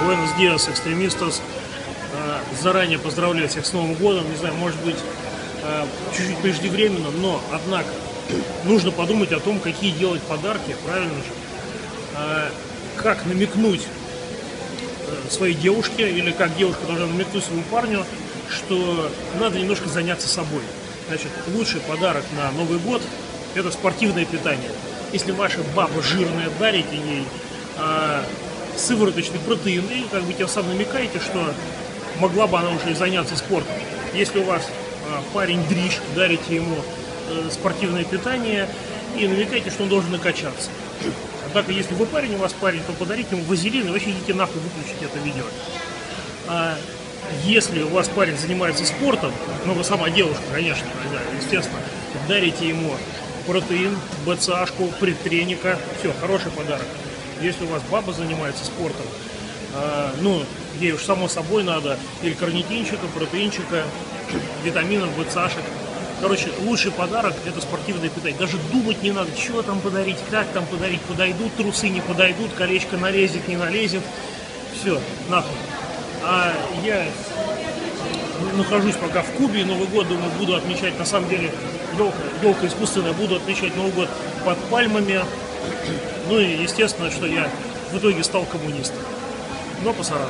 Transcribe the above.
Буэнос Диас, экстремистос. Э, заранее поздравляю всех с Новым годом. Не знаю, может быть, э, чуть-чуть преждевременно, но, однако, нужно подумать о том, какие делать подарки, правильно же. Э, как намекнуть своей девушке, или как девушка должна намекнуть своему парню, что надо немножко заняться собой. Значит, лучший подарок на Новый год – это спортивное питание. Если ваша баба жирная, дарите ей сывороточный протеин, и как бы тем самым намекаете, что могла бы она уже и заняться спортом. Если у вас а, парень дрищ, дарите ему а, спортивное питание и намекаете, что он должен накачаться. Однако, если вы парень, у вас парень, то подарите ему вазелин и вообще идите нахуй выключите это видео. А если у вас парень занимается спортом, ну вы сама девушка, конечно, да, естественно, дарите ему протеин, БЦАшку, предтреника, все, хороший подарок. Если у вас баба занимается спортом, э, ну, ей уж само собой надо или карнитинчика, протеинчика, витаминов, БЦАшек. Короче, лучший подарок – это спортивное питание. Даже думать не надо, что там подарить, как там подарить, подойдут трусы, не подойдут, колечко налезет, не налезет. Все, нахуй. А я нахожусь пока в Кубе, Новый год, думаю, буду отмечать, на самом деле, елка, елка искусственная, буду отмечать Новый год под пальмами. Ну и естественно, что я в итоге стал коммунистом. Но пасаран.